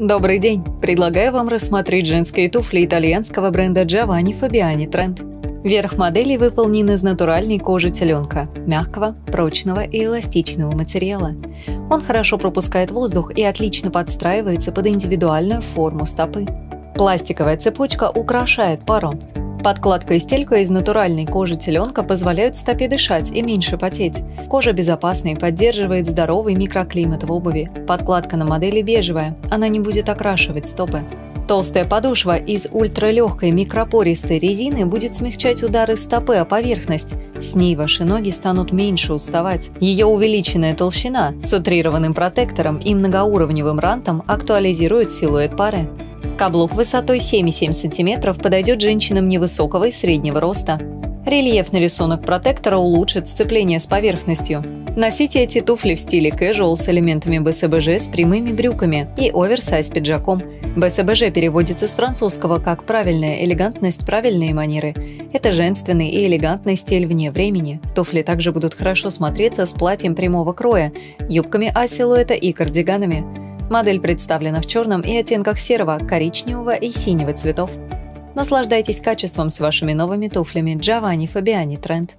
Добрый день! Предлагаю вам рассмотреть женские туфли итальянского бренда Giovanni Fabiani Trend. Верх модели выполнен из натуральной кожи теленка, мягкого, прочного и эластичного материала. Он хорошо пропускает воздух и отлично подстраивается под индивидуальную форму стопы. Пластиковая цепочка украшает пару, Подкладка и стелька из натуральной кожи теленка позволяют стопе дышать и меньше потеть. Кожа безопасна и поддерживает здоровый микроклимат в обуви. Подкладка на модели бежевая, она не будет окрашивать стопы. Толстая подошва из ультралегкой микропористой резины будет смягчать удары стопы о поверхность. С ней ваши ноги станут меньше уставать. Ее увеличенная толщина с утрированным протектором и многоуровневым рантом актуализирует силуэт пары. Каблук высотой 7,7 см подойдет женщинам невысокого и среднего роста. Рельефный рисунок протектора улучшит сцепление с поверхностью. Носите эти туфли в стиле casual с элементами БСБЖ с прямыми брюками и оверсайз пиджаком. БСБЖ переводится с французского как «правильная элегантность, правильные манеры». Это женственный и элегантный стиль вне времени. Туфли также будут хорошо смотреться с платьем прямого кроя, юбками А-силуэта и кардиганами. Модель представлена в черном и оттенках серого, коричневого и синего цветов. Наслаждайтесь качеством с вашими новыми туфлями Giovanni Fabiani Trend.